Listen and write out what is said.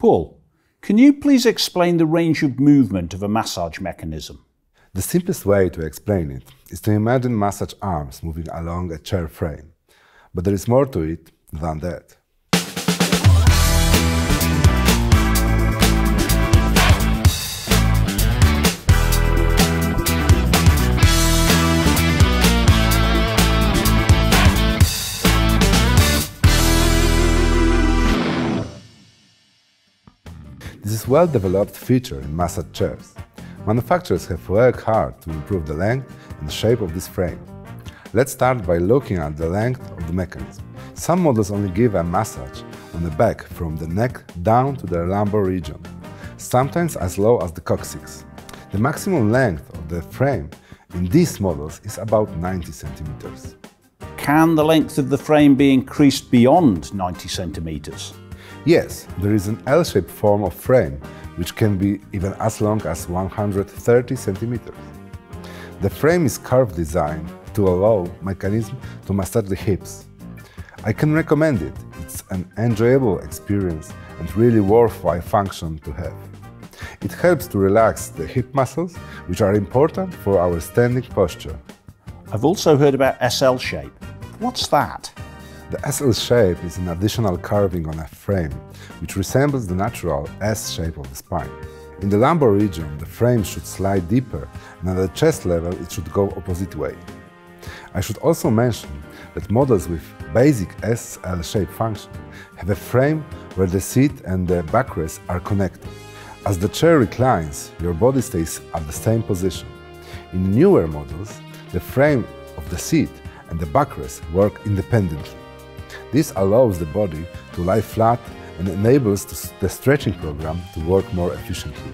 Paul, can you please explain the range of movement of a massage mechanism? The simplest way to explain it is to imagine massage arms moving along a chair frame. But there is more to it than that. This is a well-developed feature in massage chairs. Manufacturers have worked hard to improve the length and the shape of this frame. Let's start by looking at the length of the mechanism. Some models only give a massage on the back from the neck down to the lumbar region, sometimes as low as the coccyx. The maximum length of the frame in these models is about 90 centimeters. Can the length of the frame be increased beyond 90 centimeters? Yes, there is an L-shaped form of frame, which can be even as long as 130 centimeters. The frame is curved design to allow mechanism to massage the hips. I can recommend it. It's an enjoyable experience and really worthwhile function to have. It helps to relax the hip muscles, which are important for our standing posture. I've also heard about SL shape. What's that? The SL shape is an additional carving on a frame, which resembles the natural S shape of the spine. In the lumbar region, the frame should slide deeper, and at the chest level it should go opposite way. I should also mention that models with basic SL shape function have a frame where the seat and the backrest are connected. As the chair reclines, your body stays at the same position. In newer models, the frame of the seat and the backrest work independently. This allows the body to lie flat and enables the stretching program to work more efficiently.